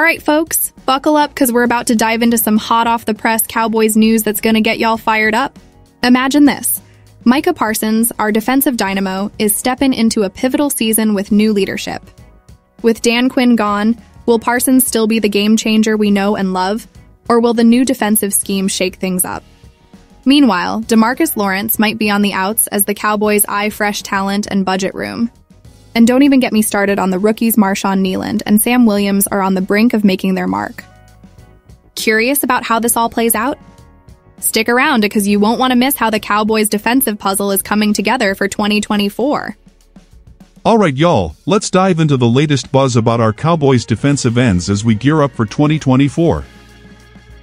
All right, folks, buckle up because we're about to dive into some hot off the press Cowboys news that's going to get y'all fired up. Imagine this Micah Parsons, our defensive dynamo, is stepping into a pivotal season with new leadership. With Dan Quinn gone, will Parsons still be the game changer we know and love, or will the new defensive scheme shake things up? Meanwhile, DeMarcus Lawrence might be on the outs as the Cowboys eye fresh talent and budget room. And don't even get me started on the rookies Marshawn Kneeland and Sam Williams are on the brink of making their mark. Curious about how this all plays out? Stick around because you won't want to miss how the Cowboys' defensive puzzle is coming together for 2024. Alright y'all, let's dive into the latest buzz about our Cowboys defensive ends as we gear up for 2024.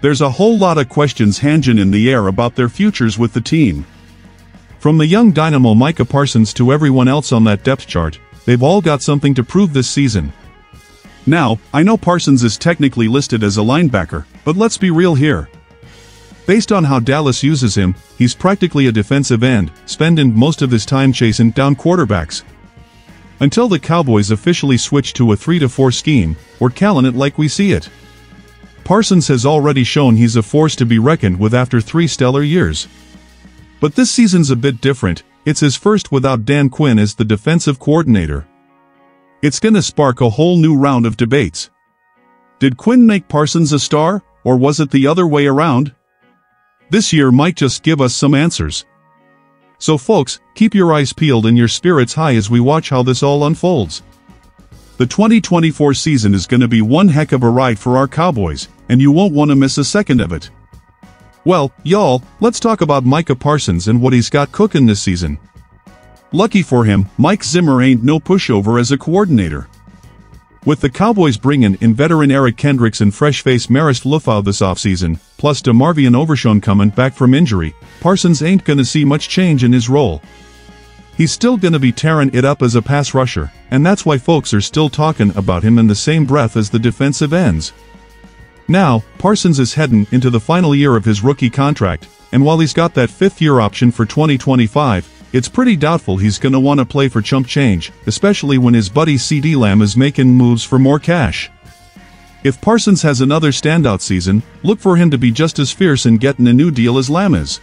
There's a whole lot of questions hanging in the air about their futures with the team. From the young dynamo Micah Parsons to everyone else on that depth chart, they've all got something to prove this season. Now, I know Parsons is technically listed as a linebacker, but let's be real here. Based on how Dallas uses him, he's practically a defensive end, spending most of his time chasing down quarterbacks. Until the Cowboys officially switch to a 3-4 scheme, or calling it like we see it. Parsons has already shown he's a force to be reckoned with after three stellar years. But this season's a bit different, it's his first without Dan Quinn as the defensive coordinator. It's gonna spark a whole new round of debates. Did Quinn make Parsons a star, or was it the other way around? This year might just give us some answers. So folks, keep your eyes peeled and your spirits high as we watch how this all unfolds. The 2024 season is going to be one heck of a ride for our Cowboys, and you won't want to miss a second of it. Well, y'all, let's talk about Micah Parsons and what he's got cooking this season. Lucky for him, Mike Zimmer ain't no pushover as a coordinator. With the Cowboys bringing in veteran Eric Kendricks and fresh-face Marist Liufau this offseason, plus DeMarvion Overshown coming back from injury, Parsons ain't gonna see much change in his role. He's still gonna be tearing it up as a pass rusher, and that's why folks are still talking about him in the same breath as the defensive ends. Now, Parsons is heading into the final year of his rookie contract, and while he's got that fifth-year option for 2025, it's pretty doubtful he's gonna want to play for chump change, especially when his buddy CeeDee Lamb is making moves for more cash. If Parsons has another standout season, look for him to be just as fierce in getting a new deal as Lamb is.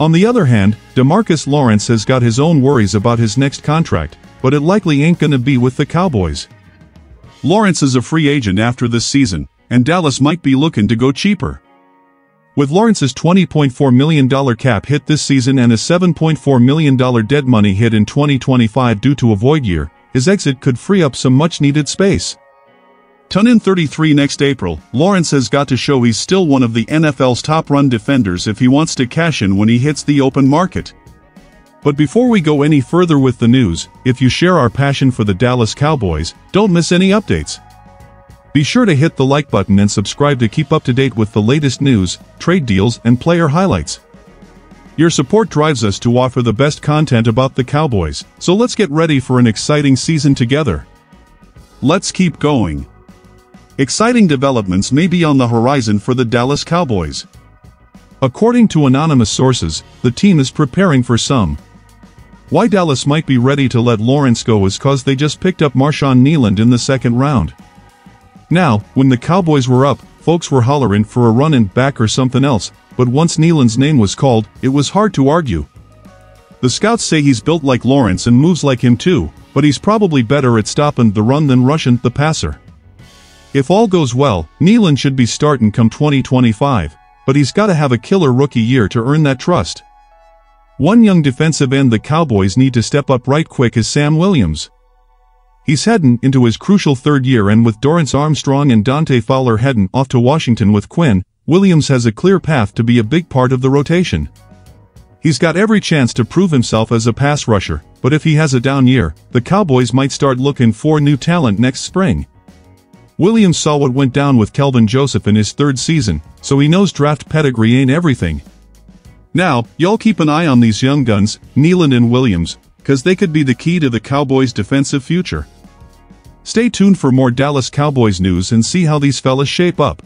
On the other hand, DeMarcus Lawrence has got his own worries about his next contract, but it likely ain't gonna be with the Cowboys. Lawrence is a free agent after this season, and Dallas might be looking to go cheaper. With Lawrence's $20.4 million cap hit this season and a $7.4 million dead money hit in 2025 due to a void year, his exit could free up some much-needed space. Turning 33 next April, Lawrence has got to show he's still one of the NFL's top run defenders if he wants to cash in when he hits the open market. But before we go any further with the news, if you share our passion for the Dallas Cowboys, don't miss any updates. Be sure to hit the like button and subscribe to keep up to date with the latest news, trade deals, and player highlights. Your support drives us to offer the best content about the Cowboys, so let's get ready for an exciting season together. Let's keep going. Exciting developments may be on the horizon for the Dallas Cowboys. According to anonymous sources, the team is preparing for some. Why Dallas might be ready to let Lawrence go is cause they just picked up Marshawn Kneeland in the second round. Now, when the Cowboys were up, folks were hollering for a running back or something else, but once Kneeland's name was called, it was hard to argue. The scouts say he's built like Lawrence and moves like him too, but he's probably better at stopping the run than rushing the passer. If all goes well, Kneeland should be starting come 2025, but he's gotta have a killer rookie year to earn that trust. One young defensive end the Cowboys need to step up right quick is Sam Williams. He's heading into his crucial third year and with Dorance Armstrong and Dante Fowler heading off to Washington with Quinn, Williams has a clear path to be a big part of the rotation. He's got every chance to prove himself as a pass rusher, but if he has a down year, the Cowboys might start looking for new talent next spring. Williams saw what went down with Kelvin Joseph in his third season, so he knows draft pedigree ain't everything. Now, y'all keep an eye on these young guns, Kneeland and Williams, cause they could be the key to the Cowboys' defensive future. Stay tuned for more Dallas Cowboys news and see how these fellas shape up.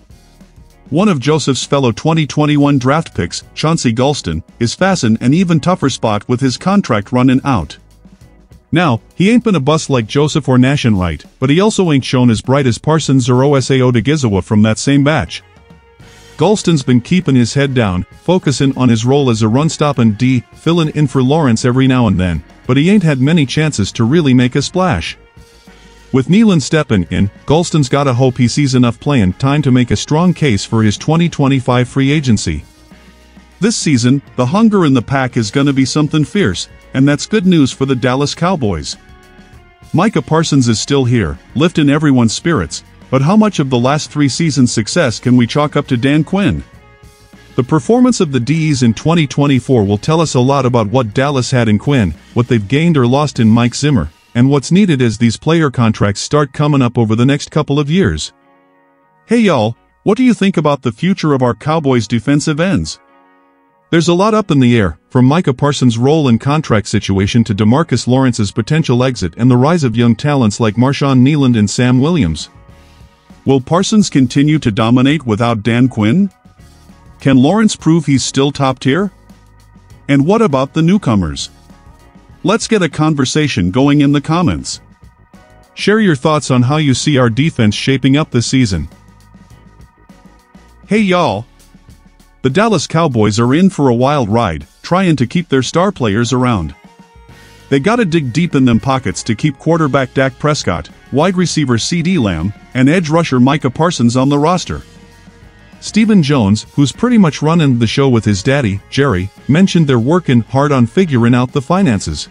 One of Joseph's fellow 2021 draft picks, Chauncey Golston, is fastened an even tougher spot with his contract running out. Now, he ain't been a bust like Joseph or Nahshon Wright, but he also ain't shown as bright as Parsons or Osa Odighizuwa from that same batch. Golston's been keeping his head down, focusing on his role as a run-stopping D, filling in for Lawrence every now and then, but he ain't had many chances to really make a splash. With Kneeland stepping in, Golston's gotta hope he sees enough playing time to make a strong case for his 2025 free agency. This season, the hunger in the pack is gonna be something fierce, and that's good news for the Dallas Cowboys. Micah Parsons is still here, lifting everyone's spirits, but how much of the last three seasons' success can we chalk up to Dan Quinn? The performance of the D's in 2024 will tell us a lot about what Dallas had in Quinn, what they've gained or lost in Mike Zimmer, and what's needed as these player contracts start coming up over the next couple of years. Hey y'all, what do you think about the future of our Cowboys defensive ends? There's a lot up in the air, from Micah Parsons' role and contract situation to DeMarcus Lawrence's potential exit and the rise of young talents like Marshawn Kneeland and Sam Williams. Will Parsons continue to dominate without Dan Quinn? Can Lawrence prove he's still top tier? And what about the newcomers? Let's get a conversation going in the comments. Share your thoughts on how you see our defense shaping up this season. Hey y'all! The Dallas Cowboys are in for a wild ride, trying to keep their star players around. They gotta dig deep in them pockets to keep quarterback Dak Prescott, wide receiver CeeDee Lamb, and edge rusher Micah Parsons on the roster. Stephen Jones, who's pretty much running the show with his daddy, Jerry, mentioned they're working hard on figuring out the finances.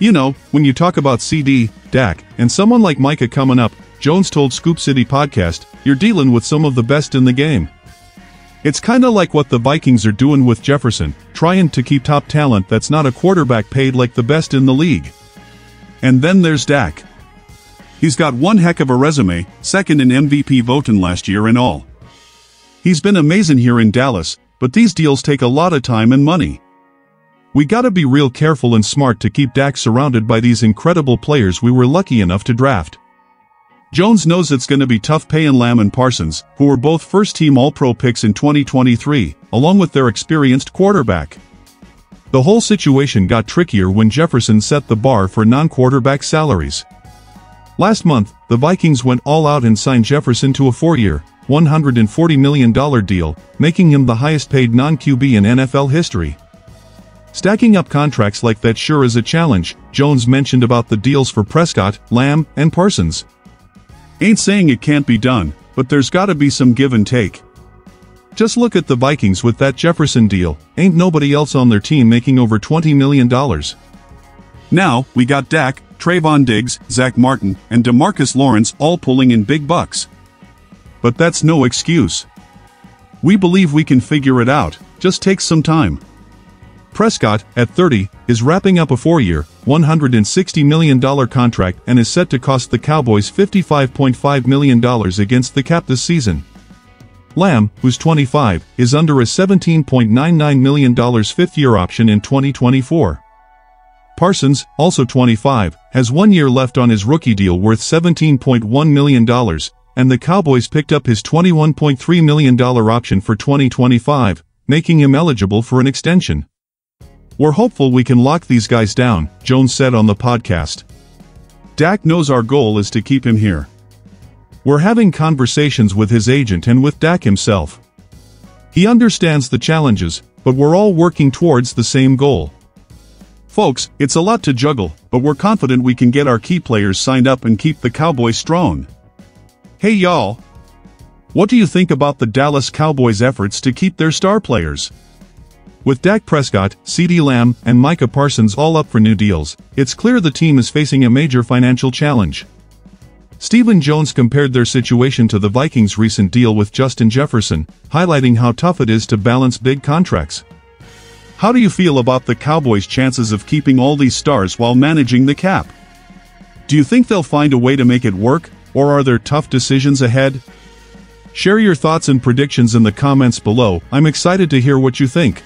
You know, when you talk about CeeDee, Dak, and someone like Micah coming up, Jones told Scoop City Podcast, you're dealing with some of the best in the game. It's kinda like what the Vikings are doing with Jefferson, trying to keep top talent that's not a quarterback paid like the best in the league. And then there's Dak. He's got one heck of a resume, second in MVP voting last year and all. He's been amazing here in Dallas, but these deals take a lot of time and money. We gotta be real careful and smart to keep Dak surrounded by these incredible players we were lucky enough to draft. Jones knows it's gonna be tough paying Lamb and Parsons, who were both first-team All-Pro picks in 2023, along with their experienced quarterback. The whole situation got trickier when Jefferson set the bar for non-quarterback salaries. Last month, the Vikings went all out and signed Jefferson to a four-year, $140 million deal, making him the highest-paid non-QB in NFL history. Stacking up contracts like that sure is a challenge, Jones mentioned about the deals for Prescott, Lamb, and Parsons. Ain't saying it can't be done, but there's gotta be some give and take. Just look at the Vikings with that Jefferson deal, ain't nobody else on their team making over $20 million. Now, we got Dak, Trevon Diggs, Zack Martin, and DeMarcus Lawrence all pulling in big bucks. But that's no excuse. We believe we can figure it out, just takes some time. Prescott, at 30, is wrapping up a four-year, $160 million contract and is set to cost the Cowboys $55.5 million against the cap this season. Lamb, who's 25, is under a $17.99 million fifth-year option in 2024. Parsons, also 25, has one year left on his rookie deal worth $17.1 million, and the Cowboys picked up his $21.3 million option for 2025, making him eligible for an extension. We're hopeful we can lock these guys down, Jones said on the podcast. Dak knows our goal is to keep him here. We're having conversations with his agent and with Dak himself. He understands the challenges, but we're all working towards the same goal. Folks, it's a lot to juggle, but we're confident we can get our key players signed up and keep the Cowboys strong. Hey y'all! What do you think about the Dallas Cowboys' efforts to keep their star players? With Dak Prescott, CeeDee Lamb, and Micah Parsons all up for new deals, it's clear the team is facing a major financial challenge. Stephen Jones compared their situation to the Vikings' recent deal with Justin Jefferson, highlighting how tough it is to balance big contracts. How do you feel about the Cowboys' chances of keeping all these stars while managing the cap? Do you think they'll find a way to make it work, or are there tough decisions ahead? Share your thoughts and predictions in the comments below, I'm excited to hear what you think.